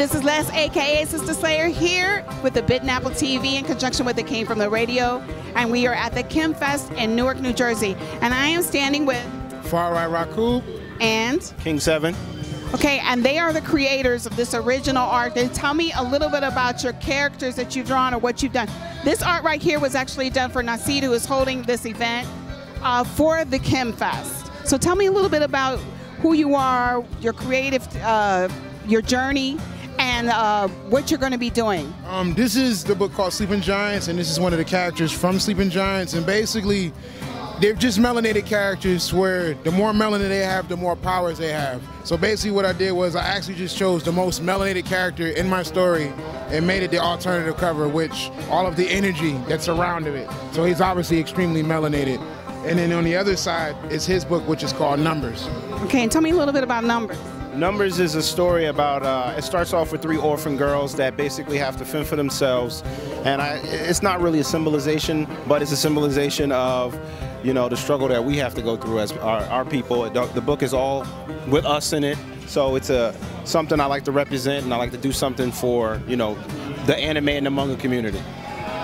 This is Les, aka Sister Slayer, here with the Bitten Apple TV in conjunction with the Came from the Radio. And we are at the Khem Fest in Newark, New Jersey. And I am standing with Far Right Raku and King Seven. Okay, and they are the creators of this original art. And tell me a little bit about your characters that you've drawn or what you've done. This art right here was actually done for Nasid, who is holding this event uh, for the Khem Fest. So tell me a little bit about who you are, your creative, uh, your journey, and uh, what you're going to be doing. Um, this is the book called Sleeping Giants, and this is one of the characters from Sleeping Giants. And basically, they're just melanated characters where the more melanin they have, the more powers they have. So basically, what I did was I actually just chose the most melanated character in my story and made it the alternative cover, which all of the energy that surrounded it. So he's obviously extremely melanated. And then on the other side is his book, which is called Numbers. Okay, and tell me a little bit about Numbers. Numbers is a story about. Uh, it starts off with three orphan girls that basically have to fend for themselves, and I, it's not really a symbolization, but it's a symbolization of, you know, the struggle that we have to go through as our, our people. The book is all with us in it, so it's a something I like to represent, and I like to do something for, you know, the anime and the manga community.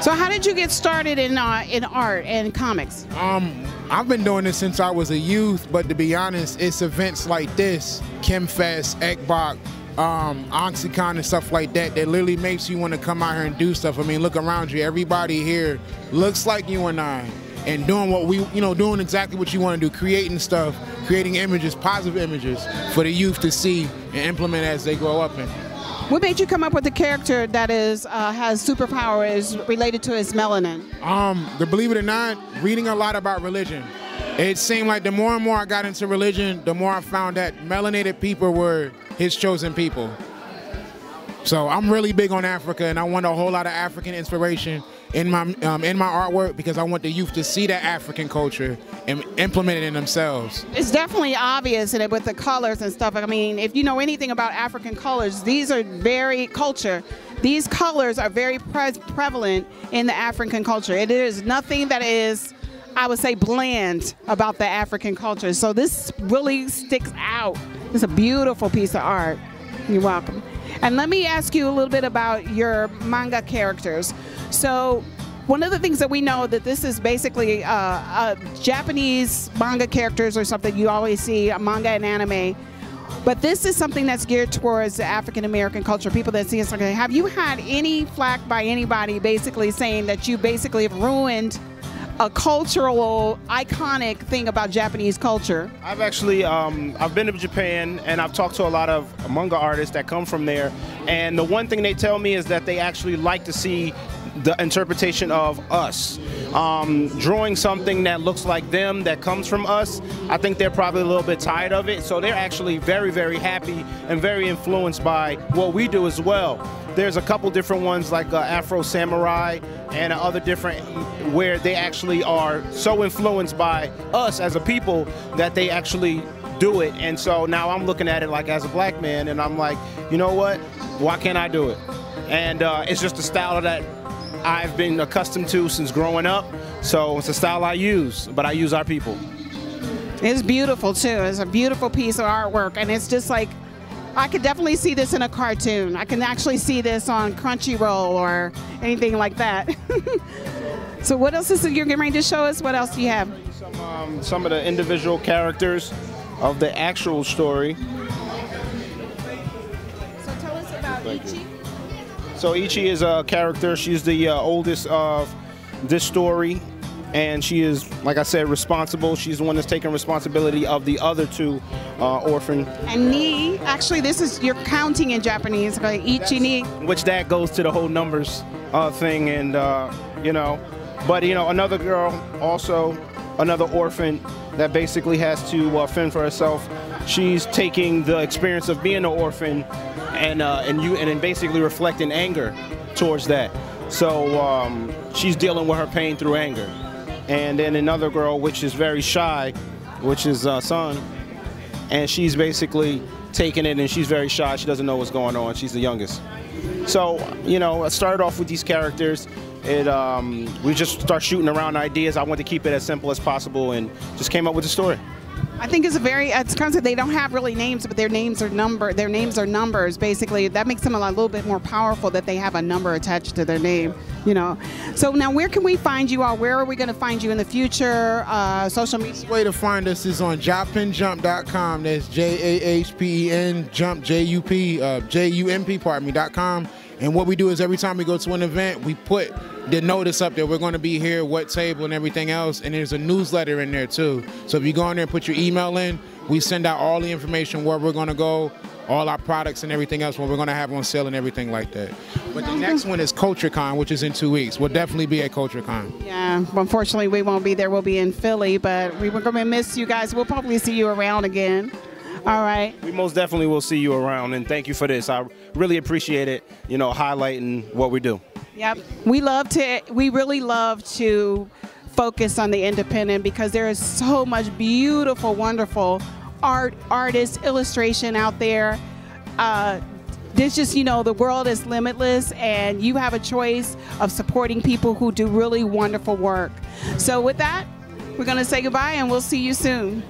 So how did you get started in uh, in art and comics? Um, I've been doing this since I was a youth, but to be honest, it's events like this, KhemFest, ECBACC, um, OnyxCon and stuff like that that literally makes you want to come out here and do stuff. I mean, look around you. Everybody here looks like you and I and doing what we, you know, doing exactly what you want to do, creating stuff, creating images, positive images for the youth to see and implement as they grow up in. What made you come up with a character that is uh, has superpowers related to his melanin? Um, to believe it or not, reading a lot about religion. It seemed like the more and more I got into religion, the more I found that melanated people were his chosen people. So I'm really big on Africa, and I want a whole lot of African inspiration in my um, in my artwork because I want the youth to see that African culture and implement it in themselves. It's definitely obvious it with the colors and stuff. I mean, if you know anything about African colors, these are very culture. These colors are very pre prevalent in the African culture. It is nothing that is, I would say, bland about the African culture. So this really sticks out. It's a beautiful piece of art. You're welcome. And let me ask you a little bit about your manga characters. So one of the things that we know that this is basically uh, uh, Japanese manga characters or something you always see a manga and anime. But this is something that's geared towards African American culture, people that see us. Have you had any flack by anybody basically saying that you basically have ruined a cultural iconic thing about Japanese culture? I've actually um, I've been to Japan and I've talked to a lot of manga artists that come from there, and the one thing they tell me is that they actually like to see the interpretation of us. Um, drawing something that looks like them, that comes from us, I think they're probably a little bit tired of it. So they're actually very, very happy and very influenced by what we do as well. There's a couple different ones like uh, Afro Samurai and other different where they actually are so influenced by us as a people that they actually do it. And so now I'm looking at it like as a black man and I'm like, you know what? Why can't I do it? And uh, it's just a style of that I've been accustomed to since growing up. So it's a style I use, but I use our people. It's beautiful too. It's a beautiful piece of artwork, and it's just like I could definitely see this in a cartoon. I can actually see this on Crunchyroll or anything like that. so what else is you're getting ready to show us? What else do you have? Some, um, some of the individual characters of the actual story. So tell us about Thank Ichi. you. So Ichi is a character. She's the uh, oldest of this story, and she is, like I said, responsible. She's the one that's taking responsibility of the other two uh, orphan. And ni, actually, this is you're counting in Japanese. Like Ichi ni. Which that goes to the whole numbers uh, thing, and uh, you know, but you know, another girl also, another orphan that basically has to uh, fend for herself. She's taking the experience of being an orphan and uh, and you and basically reflecting anger towards that. So um, she's dealing with her pain through anger. And then another girl, which is very shy, which is uh, San, and she's basically taking it and she's very shy. She doesn't know what's going on. She's the youngest. So you know, I started off with these characters. It um, we just start shooting around ideas. I wanted to keep it as simple as possible and just came up with the story. I think it's a very it's kind of they don't have really names, but their names are number their names are numbers. Basically, that makes them a little bit more powerful that they have a number attached to their name. You know. So now, where can we find you all? Where are we going to find you in the future? Uh, social media. The way to find us is on jahpenjump.com. That's J A H P E N jump J U P uh, J U M P pardon me dot com. And what we do is every time we go to an event, we put the notice up there. We're going to be here, what table, and everything else. And there's a newsletter in there too. So if you go in there and put your email in, we send out all the information where we're going to go, all our products and everything else, what we're going to have on sale and everything like that. But the next one is CultureCon, which is in two weeks. We'll definitely be at CultureCon. Yeah, unfortunately, we won't be there. We'll be in Philly, but we were going to miss you guys. We'll probably see you around again. All right. We most definitely will see you around, and thank you for this. I really appreciate it. You know, highlighting what we do. Yep. We love to. We really love to focus on the independent because there is so much beautiful, wonderful art, artists, illustration out there. Uh, there's just, you know, the world is limitless, and you have a choice of supporting people who do really wonderful work. So, with that, we're going to say goodbye, and we'll see you soon.